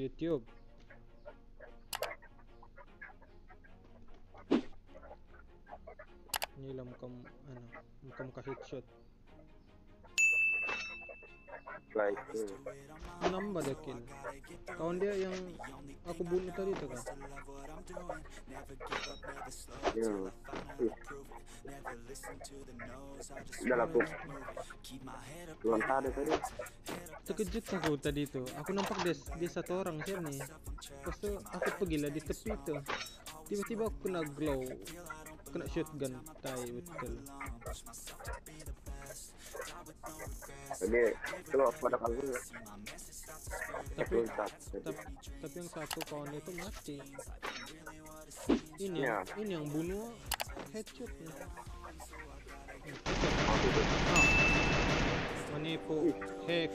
YouTube. Ini lah muka ano, muka muka headshot. Like, hmm. Nambah dah kill. Kawan dia yang aku bunuh tadi tu kan. Hmm. Ih. Udah lah, Pup. Luang ada tadi. Terkejut aku tadi tu. Aku nampak dia, dia satu orang siapa ni. Lepas tu aku pergilah di tepi tu. Tiba-tiba aku kena glow. Kena shotgun. Tai betul. Jadi, kalau pada kamu Tapi, Tapi, tapi, tapi yang satu kawan itu mati. Ini Ya. yang, ini yang bunuh headshot ni. Wow. Eh,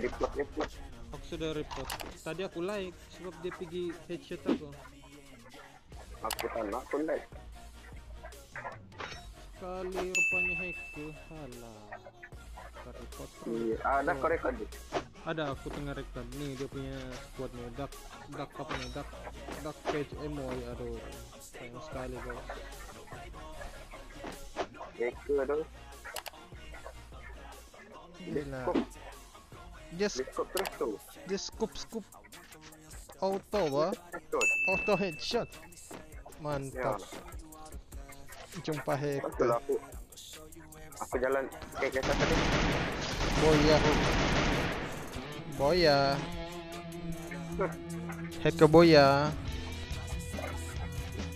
report report. Aku sudah report. Tadi aku like sebab dia pergi headshot aku. Aku tanah aku like. Kali rupanya hacker. Halah. Kita report terus. Iya, ada Oh. korek aja. Ada aku tengah record. Nih dia punya squad nih. Duck, duck apa nih? Duck, duck page emoy. Aduh, sayang sekali guys. Eka tu. Gila. Just, kop terus tu. just scoop scoop. Auto? Betul. Auto headshot. Mantap. Jumpa Betul hacker. Aku. Jalan kayak kayak tadi. Boya. Boya. Hacker boya.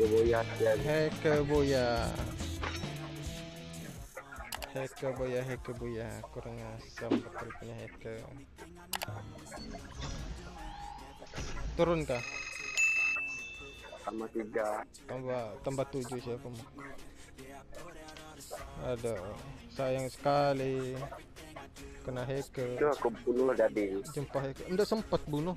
Keboyan dia. Hacker boya. Hacker boya, hacker boya. Kurang asam betul punya hacker. Turun kah? Sama tiga. Tambah tambah tujuh siapa mau? Ada. Sayang sekali. Kena Itu hacker. aku bunuh jadi. Jumpa hacker. Enggak sempat bunuh.